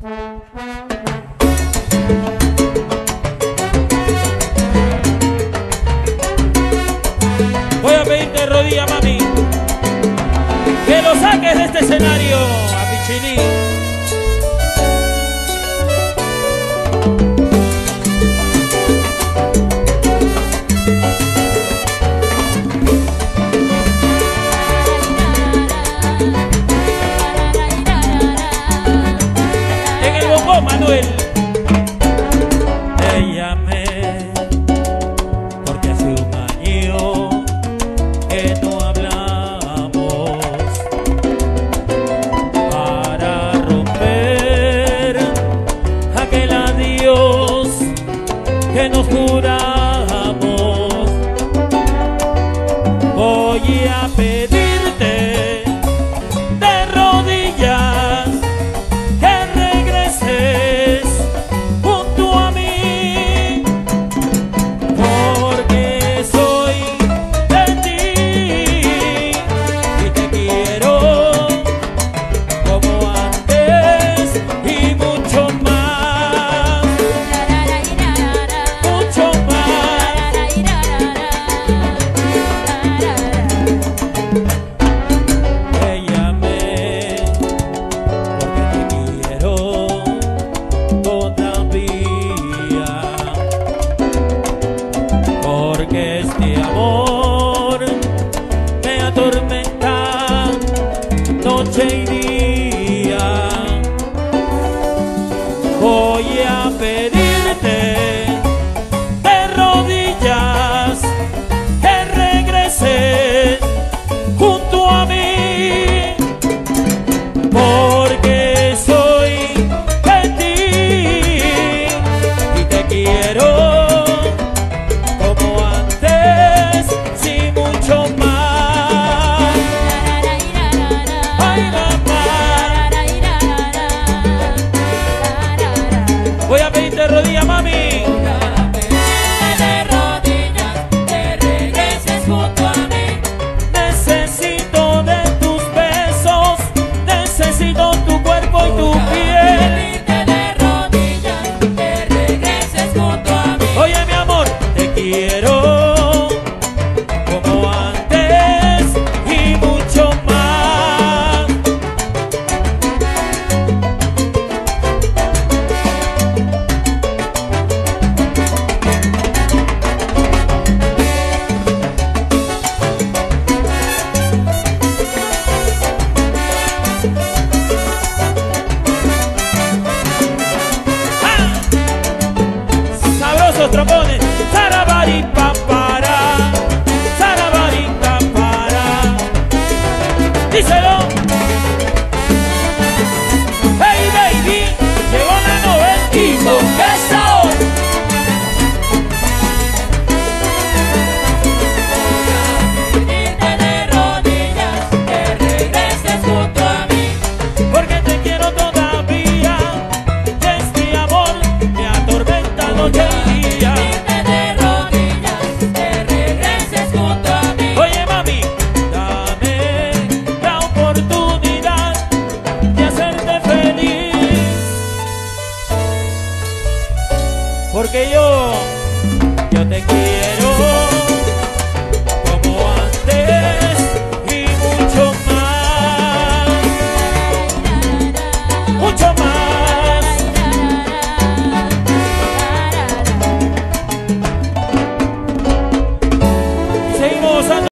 Voy a pedirte rodillas Manuel. Te llamé porque hace un año que no hablamos para romper aquel adiós que nos juramos. Voy a pedir. entertaining. quiero porque yo, yo te quiero.